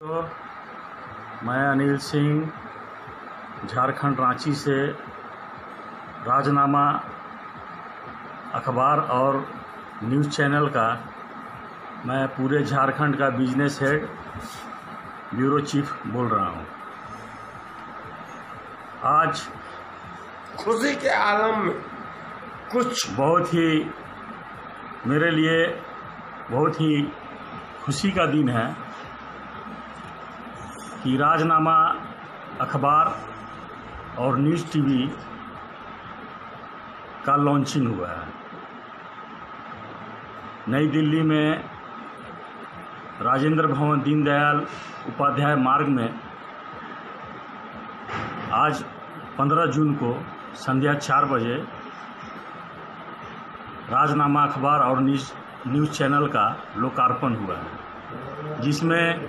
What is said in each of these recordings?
तो मैं अनिल सिंह झारखंड रांची से राजनामा अखबार और न्यूज़ चैनल का मैं पूरे झारखंड का बिज़नेस हेड ब्यूरो चीफ बोल रहा हूँ। आज खुशी के आलम में कुछ बहुत ही मेरे लिए बहुत ही खुशी का दिन है। कि राजनामा, अखबार और न्यूज़ टीवी का लॉन्चिंग हुआ है। नई दिल्ली में राजेंद्र भवन, दीनदयाल उपाध्याय मार्ग में आज 15 जून को संध्या चार बजे राजनामा, अखबार और न्यूज़ न्यूज़ चैनल का लोकार्पण हुआ है, जिसमें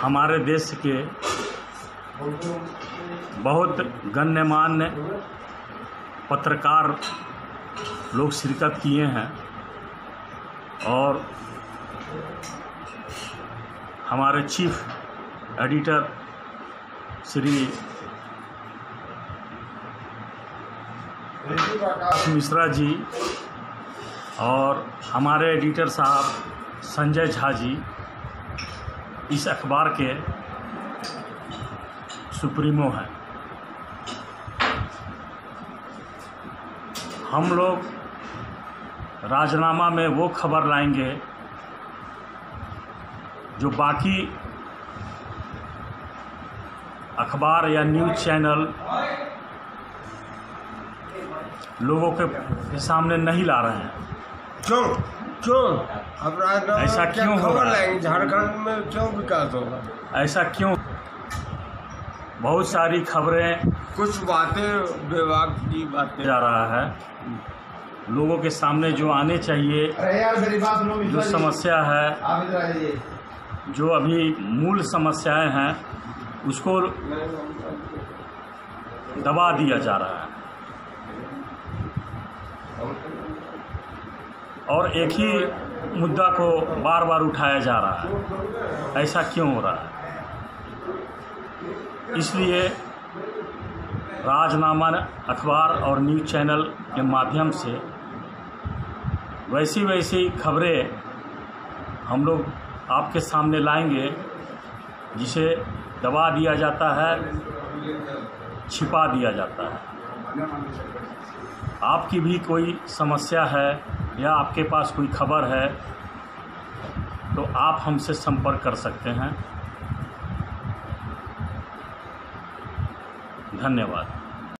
हमारे देश के बहुत गण्यमान्य पत्रकार लोग शिरकत किए हैं और हमारे चीफ एडिटर श्री मिश्रा जी और हमारे एडिटर साहब संजय झा जी इस अखबार के सुप्रीमो हैं। हम लोग राजनामा में वो खबर लाएँगे जो बाकी अखबार या न्यूज़ चैनल लोगों के सामने नहीं ला रहे हैं। क्यों क्यों? अब ऐसा क्यों हो खबर रहा है? लाएँगे? झारखंड में क्यों विकास होगा? ऐसा क्यों? बहुत सारी खबरें कुछ बातें विभाग की बातें। जा रहा है। लोगों के सामने जो आने चाहिए जो समस्या है जो अभी मूल समस्याएँ हैं उसको दबा दिया जा रहा है। और एक ही मुद्दा को बार बार उठाया जा रहा है। ऐसा क्यों हो रहा है? इसलिए राजनामा अखबार और न्यूज़ चैनल के माध्यम से वैसी वैसी खबरें हम लोग आपके सामने लाएँगे, जिसे दबा दिया जाता है, छिपा दिया जाता है। आपकी भी कोई समस्या है या आपके पास कोई खबर है तो आप हमसे संपर्क कर सकते हैं। धन्यवाद।